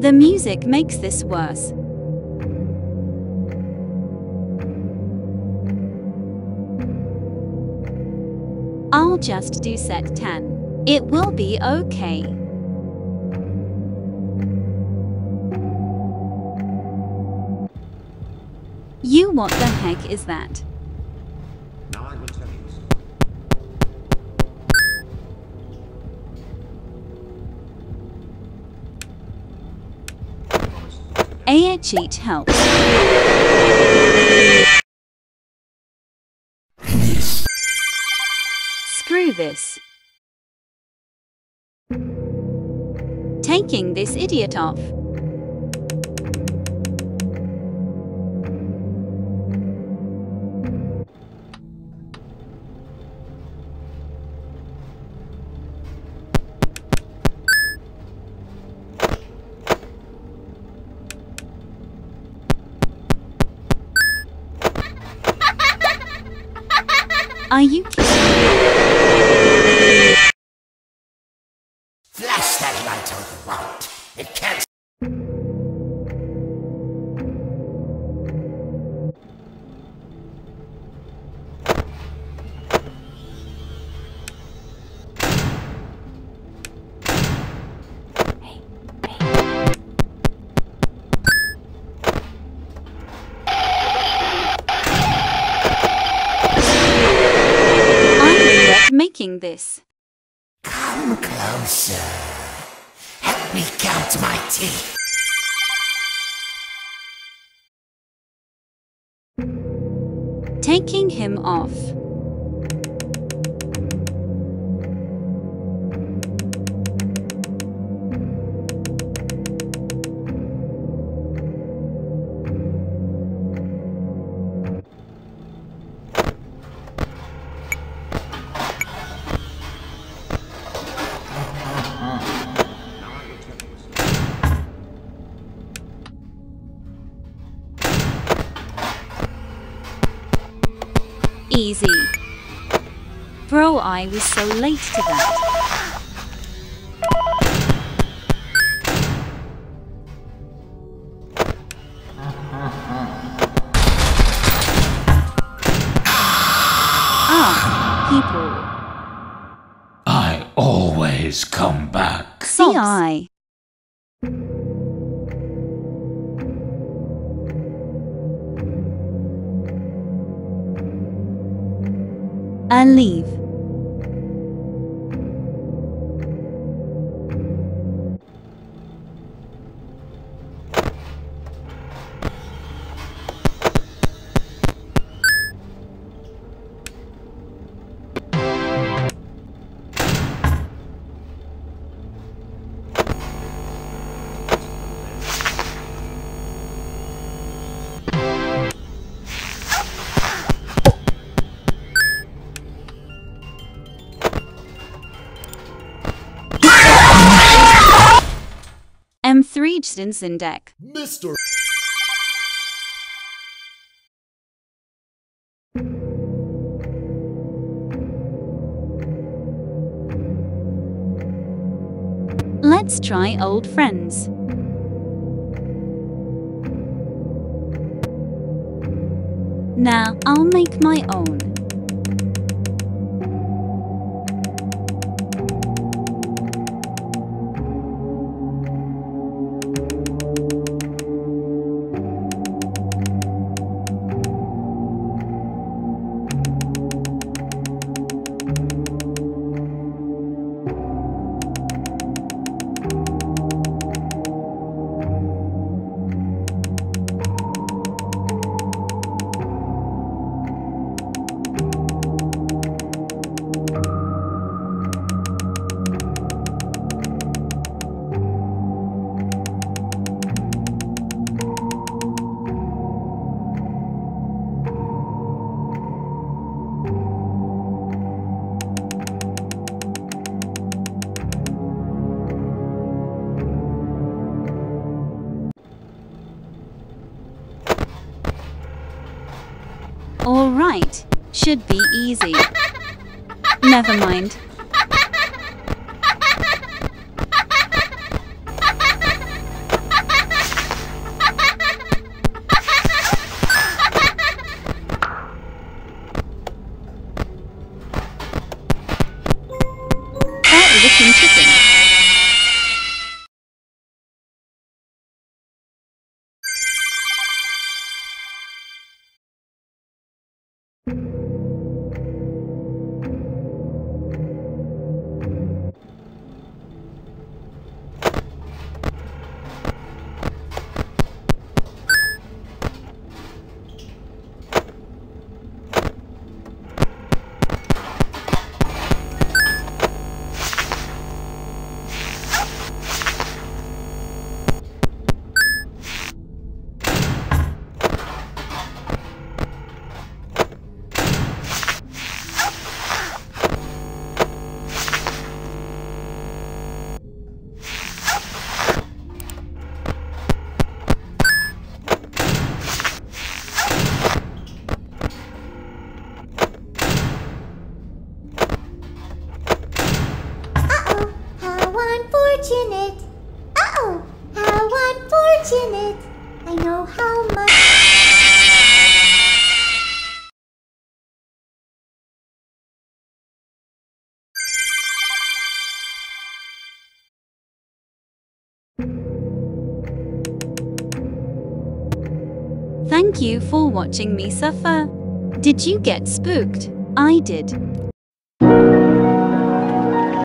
The music makes this worse. I'll just do set 10. It will be okay. You what the heck is that? Cheat helps. Screw this. Taking this idiot off. Are you kidding? This. come closer. Help me count my teeth. Taking him off. Easy. Bro, I was so late to that. Ah, people. I always come back. CI. And leave. M3 Stinson. Mr. Let's try old friends. Now I'll make my own. Alright, should be easy. Never mind. I know how much. Thank you for watching me suffer. Did you get spooked? I did.